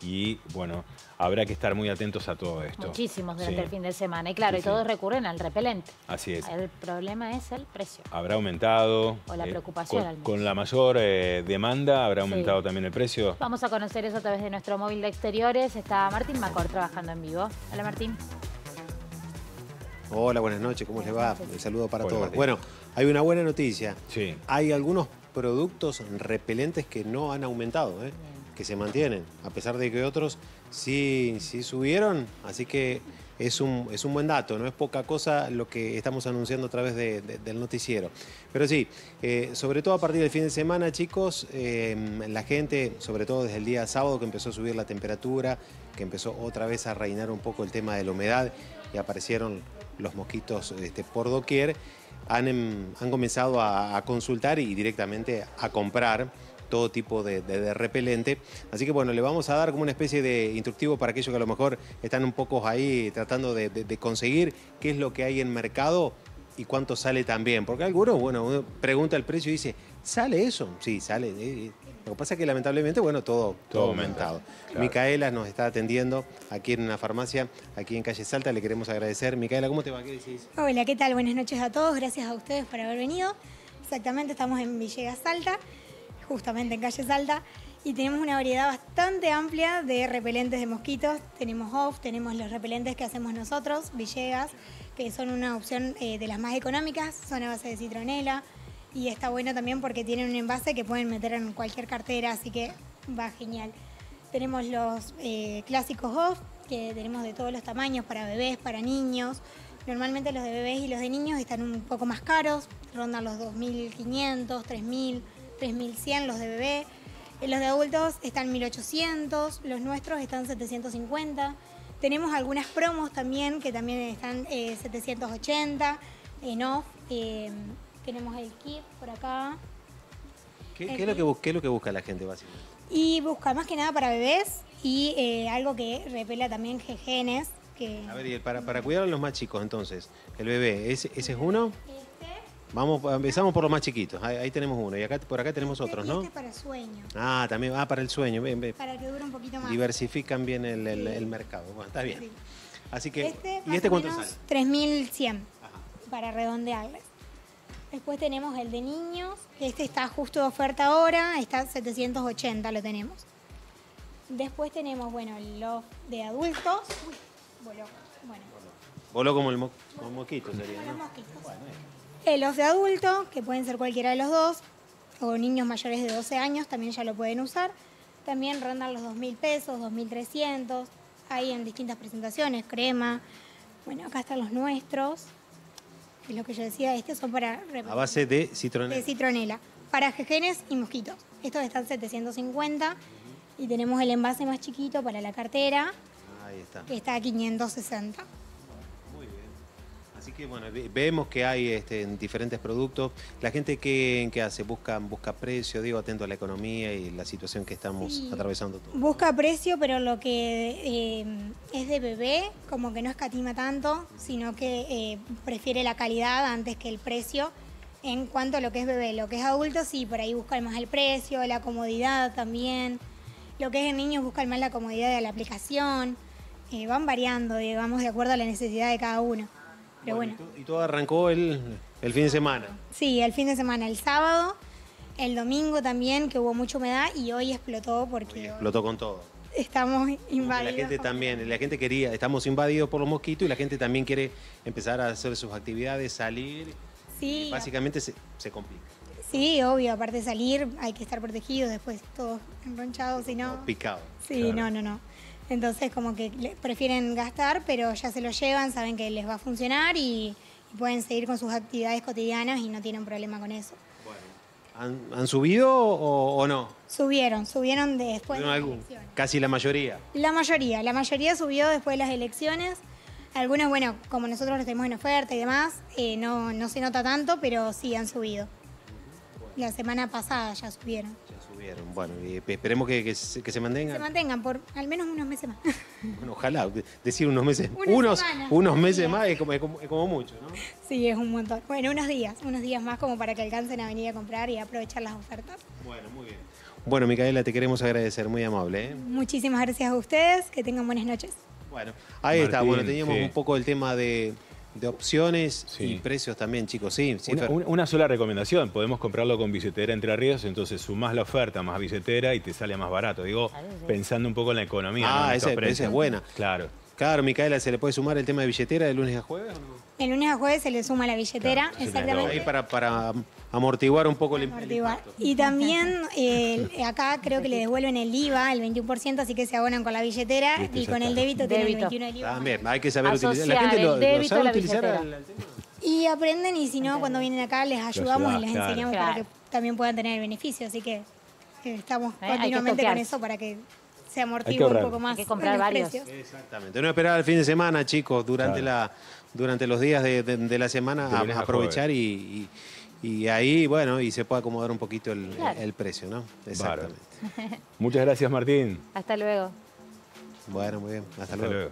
y bueno, habrá que estar muy atentos a todo esto. Muchísimos durante el fin de semana. Y claro, y todos recurren al repelente. Así es. El problema es el precio. Habrá aumentado. O la eh, preocupación con, al menos. Con la mayor eh, demanda habrá aumentado también el precio. Vamos a conocer eso a través de nuestro móvil de exteriores. Está Martín Macor trabajando en vivo. Hola Martín. Hola, buenas noches, ¿cómo les va? Un saludo para todos. Bueno, hay una buena noticia. Sí. Hay algunos productos repelentes que no han aumentado, ¿eh? Que se mantienen, a pesar de que otros sí, sí subieron, así que es un, es un buen dato, no es poca cosa lo que estamos anunciando a través del noticiero. Pero sí, eh, sobre todo a partir del fin de semana, chicos, eh, la gente, sobre todo desde el día sábado que empezó a subir la temperatura, que empezó otra vez a reinar un poco el tema de la humedad y aparecieron los mosquitos este, por doquier, han, em, han comenzado a consultar y directamente a comprar todo tipo de, repelente. Así que bueno, le vamos a dar como una especie de instructivo para aquellos que a lo mejor están un poco ahí tratando de, conseguir qué es lo que hay en mercado y cuánto sale también. Porque algunos, bueno, uno pregunta el precio y dice, ¿sale eso? Sí, sale. Eh, eh. Lo que pasa es que lamentablemente, bueno, todo, todo, aumentado. Micaela nos está atendiendo aquí en una farmacia, aquí en Calle Salta. Le queremos agradecer. Micaela, ¿cómo te va? ¿Qué decís? Hola, ¿qué tal? Buenas noches a todos. Gracias a ustedes por haber venido. Exactamente, estamos en Villegas Salta justamente en Calle Salta, y tenemos una variedad bastante amplia de repelentes de mosquitos. Tenemos off, tenemos los repelentes que hacemos nosotros, Villegas, que son una opción eh, de las más económicas, son a base de citronela, y está bueno también porque tienen un envase que pueden meter en cualquier cartera, así que va genial. Tenemos los eh, clásicos off, que tenemos de todos los tamaños, para bebés, para niños. Normalmente los de bebés y los de niños están un poco más caros, rondan los 2.500, 3.000 3.100 los de bebé. Eh, los de adultos están 1.800, los nuestros están 750. Tenemos algunas promos también que también están 780 eh, en off. Eh, tenemos el kit por acá. ¿Qué, es lo que, lo que busca la gente básicamente? Y busca más que nada para bebés y algo que repela también genes. Que... A ver, para, para cuidar a los más chicos entonces, el bebé, ¿ese, ese es uno? Vamos, empezamos por los más chiquitos. Ahí, tenemos uno. Y acá por acá tenemos otros, ¿no? Este para sueño. Ah, también. Ah, para el sueño. Para que dure un poquito más. Diversifican bien el, mercado. Bueno, está bien. Así que. Este, ¿Y este cuánto sale? 3.100 para redondearles. Después tenemos el de niños, que este está justo de oferta ahora, está 780 lo tenemos. Después tenemos, bueno, los de adultos. Uy, voló. Bueno. Voló como el, mosquito sería, ¿no? Bueno, eh, los de adulto, que pueden ser cualquiera de los dos, o niños mayores de 12 años también ya lo pueden usar. También rondan los 2.000 pesos, 2.300. Hay en distintas presentaciones, crema. Bueno, acá están los nuestros. es lo que yo decía, estos son para... A base de citronela. De citronela. Para jejenes y mosquitos. Estos están 750. Y tenemos el envase más chiquito para la cartera. Ahí está. Que está a 560. Así que bueno, vemos que hay este, diferentes productos. La gente que, hace, busca, busca precio, digo, atento a la economía y la situación que estamos atravesando todos. Busca precio, pero lo que eh, es de bebé, como que no escatima tanto, sino que eh, prefiere la calidad antes que el precio. En cuanto a lo que es bebé, lo que es adulto, sí, por ahí buscan más el precio, la comodidad también. Lo que es en niños buscan más la comodidad de la aplicación. Eh, van variando, digamos, de acuerdo a la necesidad de cada uno. Y, todo arrancó el, fin de semana. Sí, el fin de semana, el sábado, el domingo también, que hubo mucha humedad y hoy explotó porque... explotó con todo. Estamos invadidos. La gente también, la gente quería, estamos invadidos por los mosquitos y la gente también quiere empezar a hacer sus actividades, salir. Sí. básicamente se, complica. Sí, obvio, aparte de salir hay que estar protegido, después todos enronchados, si no... Picado. Sí, no, no, no. Entonces como que prefieren gastar, pero ya se lo llevan, saben que les va a funcionar y, pueden seguir con sus actividades cotidianas y no tienen problema con eso. Bueno. ¿Han, subido o, no? Subieron, subieron después de las elecciones. Casi la mayoría. La mayoría, la mayoría subió después de las elecciones. Algunos, bueno, como nosotros los tenemos en oferta y demás, eh, no, no se nota tanto, pero sí han subido. La semana pasada ya subieron. Ya subieron, bueno, y esperemos que, se, mantengan. Se mantengan por al menos unos meses más. Bueno, ojalá, decir unos meses, unos, unos meses más es como, como, mucho, ¿no? Sí, es un montón. Bueno, unos días, unos días más como para que alcancen a venir a comprar y aprovechar las ofertas. Bueno, muy bien. Bueno, Micaela, te queremos agradecer, muy amable. ¿eh? Muchísimas gracias a ustedes, que tengan buenas noches. Bueno, ahí está. Bueno, teníamos sí. un poco el tema de, de opciones Sí. y precios también, chicos. Sí, sí, Una, una- una sola recomendación, podemos comprarlo con billetera Entre Ríos, entonces sumás la oferta más billetera y te sale más barato. Digo, pensando un poco en la economía. Ah, esa- es buena. Claro. Claro, Micaela, ¿se le puede sumar el tema de billetera de lunes a jueves o no? El lunes a jueves se le suma la billetera, Claro, exactamente. Ahí para, para amortiguar un poco el, el Amortiguar. impacto. Y también eh, acá creo que le devuelven el IVA, el 21%, así que se abonan con la billetera y con el débito tienen el Débito. 21 del IVA. También, hay que saber utilizar. La gente lo, el lo débito sabe la utilizar al- al. Y aprenden y si no, cuando vienen acá les ayudamos y les claro. enseñamos para que también puedan tener el beneficio. Así que eh, estamos que continuamente con eso para que se que un poco más Hay que comprar los varios. precios. Exactamente. No esperar al fin de semana, chicos, durante, Claro. la, durante los días de, de- de la semana a- aprovechar y, y- y ahí, bueno, y se puede acomodar un poquito el, Claro. el precio, ¿no? Exactamente. Muchas gracias, Martín. Hasta luego. Bueno, muy bien. Hasta, Hasta luego. luego.